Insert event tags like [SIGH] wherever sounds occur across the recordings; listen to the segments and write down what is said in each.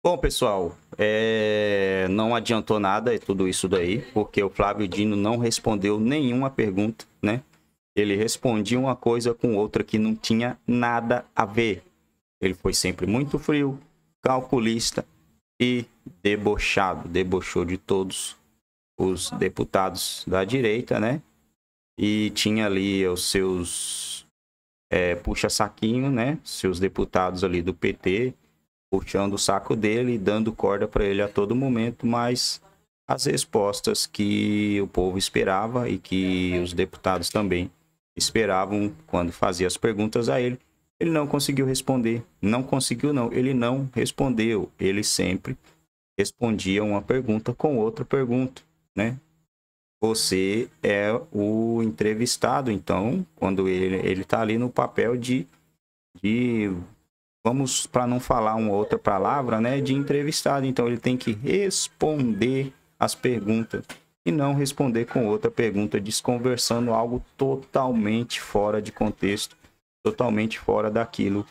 Bom, pessoal, é... não adiantou nada e tudo isso daí, porque o Flávio Dino não respondeu nenhuma pergunta, né? Ele respondia uma coisa com outra que não tinha nada a ver. Ele foi sempre muito frio, calculista e debochado, debochou de todos os deputados da direita, né? E tinha ali os seus é, puxa-saquinho, né? Seus deputados ali do PT puxando o saco dele e dando corda para ele a todo momento, mas as respostas que o povo esperava e que os deputados também esperavam quando fazia as perguntas a ele, ele não conseguiu responder. Não conseguiu, não. Ele não respondeu. Ele sempre respondia uma pergunta com outra pergunta, né? Você é o entrevistado, então, quando ele ele está ali no papel de, de vamos para não falar uma outra palavra, né, de entrevistado. Então ele tem que responder as perguntas e não responder com outra pergunta, desconversando algo totalmente fora de contexto, totalmente fora daquilo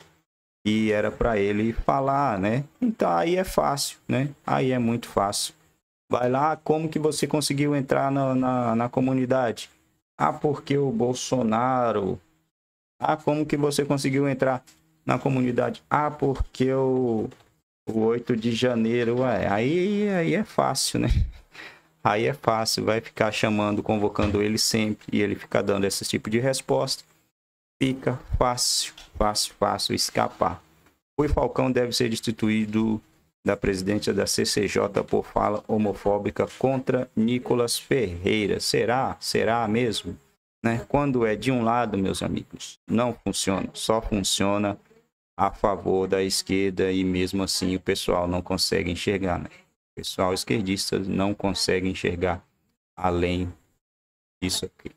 que era para ele falar, né? Então aí é fácil, né? Aí é muito fácil. Vai lá, como que você conseguiu entrar na, na, na comunidade? Ah, porque o Bolsonaro. Ah, como que você conseguiu entrar na comunidade? Ah, porque o, o 8 de janeiro. Ué, aí, aí é fácil, né? [LAUGHS] Aí é fácil, vai ficar chamando, convocando ele sempre e ele fica dando esse tipo de resposta. Fica fácil, fácil, fácil escapar. O Falcão deve ser destituído da presidência da CCJ por fala homofóbica contra Nicolas Ferreira. Será? Será mesmo? Né? Quando é de um lado, meus amigos, não funciona. Só funciona a favor da esquerda e mesmo assim o pessoal não consegue enxergar. Né? pessoal esquerdista não consegue enxergar além disso aqui.